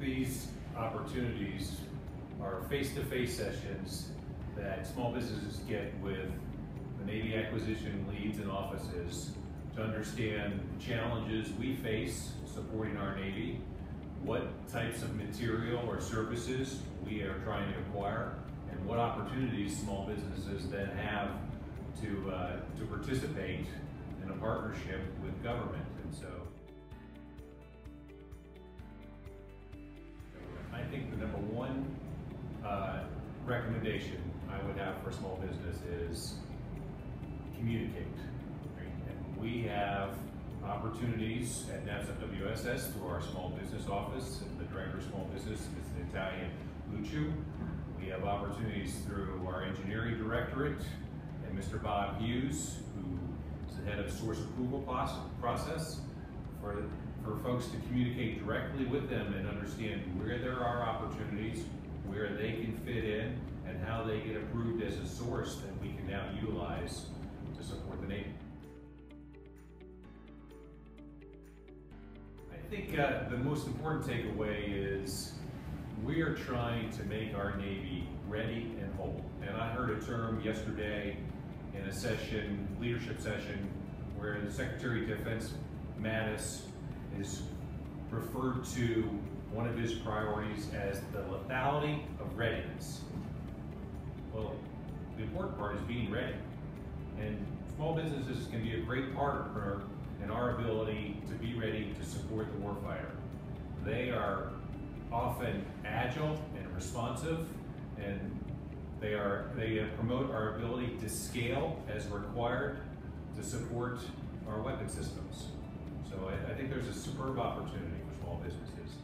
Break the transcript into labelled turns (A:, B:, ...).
A: these opportunities are face-to-face sessions that small businesses get with the Navy acquisition leads and offices to understand the challenges we face supporting our Navy, what types of material or services we are trying to acquire, and what opportunities small businesses then have to, uh, to participate in a partnership with government. And so one uh, recommendation I would have for small business is communicate. And we have opportunities at NAVSUP WSS through our small business office, and the director of small business is an Italian, Luchu. We have opportunities through our engineering directorate and Mr. Bob Hughes, who is the head of source approval process, for, for folks to communicate directly with them and understand where there are opportunities, where they can fit in, and how they get approved as a source that we can now utilize to support the Navy. I think uh, the most important takeaway is we are trying to make our Navy ready and whole. And I heard a term yesterday in a session, leadership session, where the Secretary of Defense Mattis is referred to one of his priorities as the lethality of readiness. Well, the important part is being ready. And small businesses can be a great partner in our ability to be ready to support the warfighter. They are often agile and responsive and they are they uh, promote our ability to scale as required to support our weapon systems. So I, I think there's a superb opportunity for small businesses